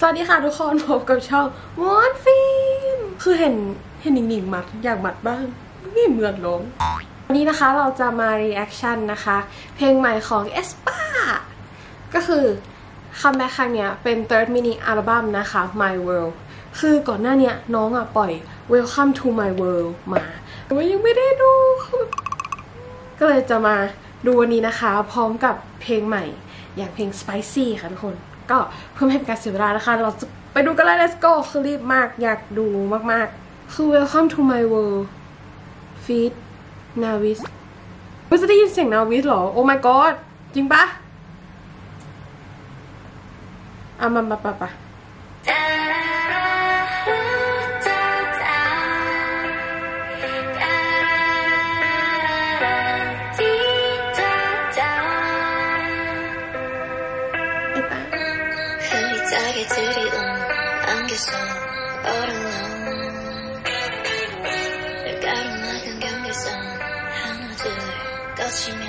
สวัสดีค่ะทุกคนพบกับช่องมอนฟิล์มคือเห็นเห็นหนิงๆมัดอยากมัดบ้างไม่เหมือนล้มวันนี้นะคะเราจะมา reaction นนะคะ เพลงใหม่ของ e s p a ก็คือคัมแบ็คครั้งเนี้ยเป็น third mini album นะคะ My World คือก่อนหน้าเนี้ยน้องอะปล่อย Welcome to My World มาแต่ว่ายังไม่ได้ดู ก็เลยจะมาดูวันนี้นะคะ พร้อมกับเพลงใหม่อย่างเพลง Spicy ค่ะทุกคน ก็เพื่อไม่ให้เป็นการเสียเวลานะคะ เราจะไปดูกันเลย let's go คือรีบมากอยากดูมากๆ คือ Welcome to My World feed Navis คุณจะได้ยินเสียงนาวิสเหรอ โอ้ my god จริงปะอะมามาปะปะ 아이들이 안겨서 얼음 넘어 가로막은 경계선 하나 둘 꺼지면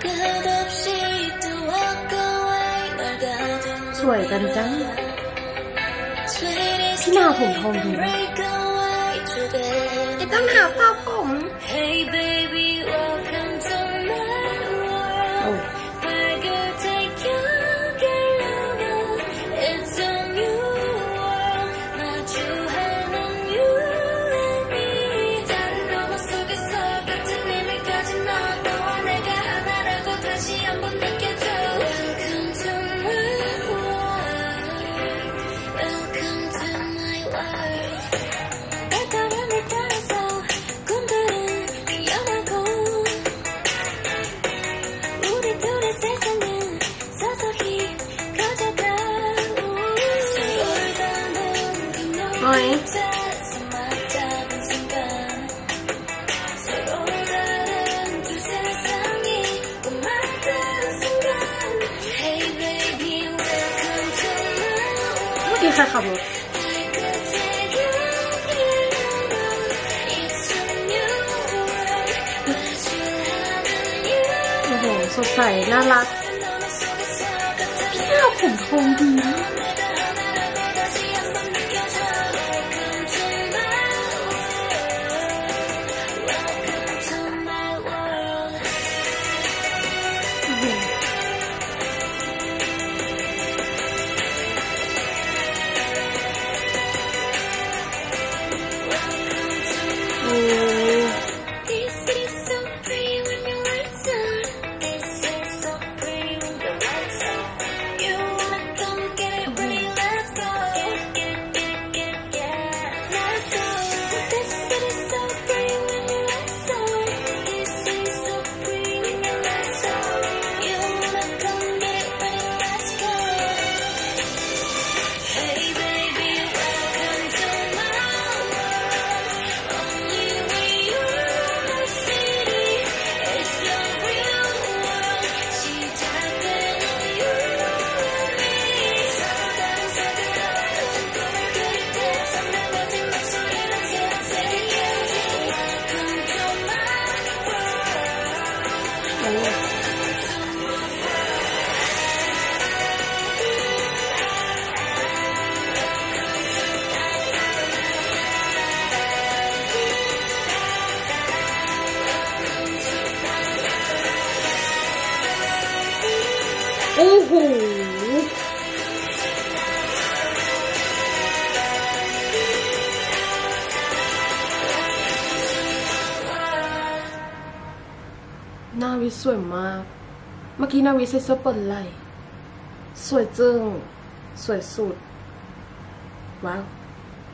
끝없이 to walk away 널 가둔 作为跟真 thế nào cũng không thì Thì tâm hào phong ใครขับรถโอ้โหสดใสน่ารักพี่ดาวผมทองดีมาก โหหน้าวิสวยมาก เมื่อกี้หนาวิใส่เสื้อเปิดไหล่สวยจึ้ง สวยสุด ว้าว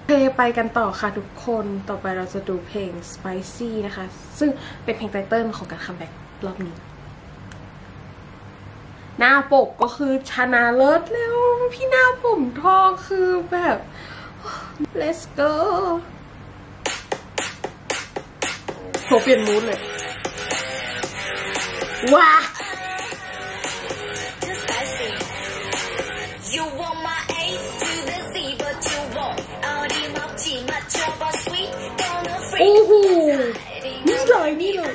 โอเคไปกันต่อค่ะทุกคน ต่อไปเราจะดูเพลง Spicy นะคะ ซึ่งเป็นเพลง title ของการ comebackรอบนี้ หน้าปกก็คือชนะเลิศแล้ว พี่หน้าผมทองคือแบบ let's go โชว์เปลี่ยนมูดเลย ว้า You want my A to the Z, but you won't. All the mob team, my chopper sweet, gonna freak. นี่เลยนี่เลย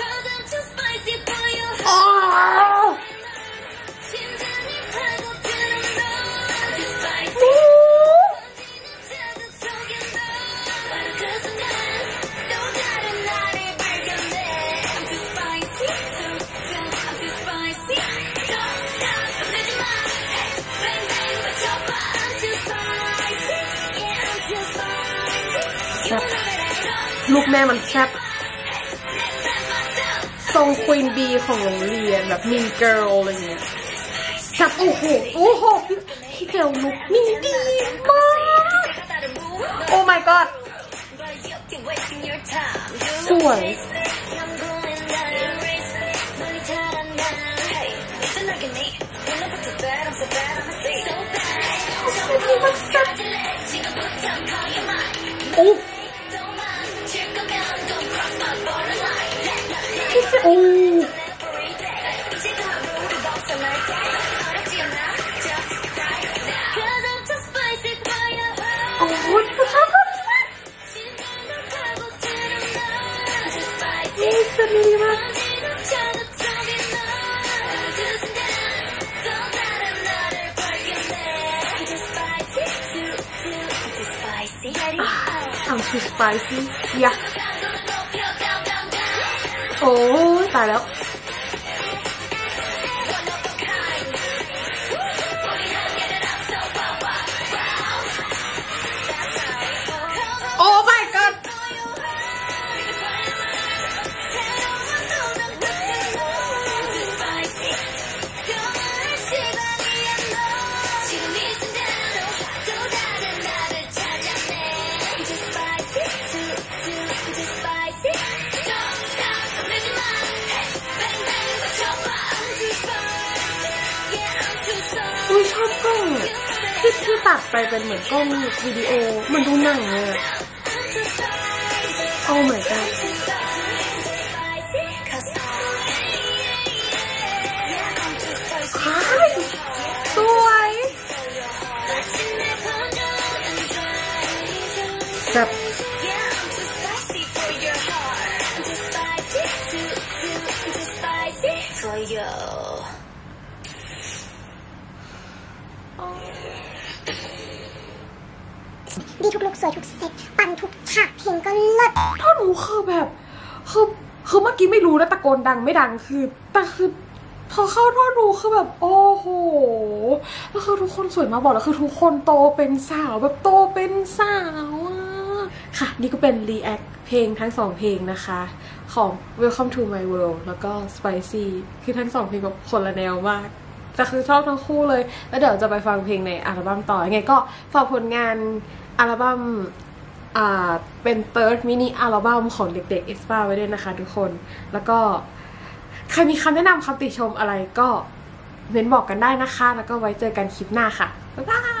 ลูกแม่มันแซ่บทรงควีนบีของโรงเรียนแบบมินเกิลอะไรเงี้ยแซบโอ้โหโอ้โหพี่เกลลุกนี่ดีมาก다른 move โอ้ my god สวย I'm going I'm too spicy ยะโอ้ยตายแล้ว ที่ที่ตัดไปเป็นเหมือนกล้องวิดีโอมันดูหนังเลยอะโอ้ my god อ้ายสวยแบบ For you. ดีทุกลุกสวยทุกเซตปันทุกฉากเพลงก็เลิศถ้ารู้คือแบบคือคือเมื่อกี้ไม่รู้นะตะโกนดังไม่ดังคือแต่คือพอเข้าท่อดูคือแบบโอ้โหแล้วคือทุกคนสวยมากบอกแล้วคือทุกคนโตเป็นสาวแบบโตเป็นสาวอะค่ะ นี่ก็เป็นรีแอคเพลงทั้งสองเพลงนะคะ ของ Welcome to my world แล้วก็ Spicy คือทั้งสองเพลงแบบคนละแนวมากแต่คือชอบทั้งคู่เลย แล้วเดี๋ยวจะไปฟังเพลงในอัลบั้มต่อยังไงก็ฝากผลงาน อัลบั้มอ่าเป็น third mini อัลบั้มของเด็กๆเอสปาไว้ด้วยนะคะทุกคน แล้วก็ใครมีคำแนะนำคำติชมอะไรก็เม้นบอกกันได้นะคะ แล้วก็ไว้เจอกันคลิปหน้าค่ะ บ๊ายบาย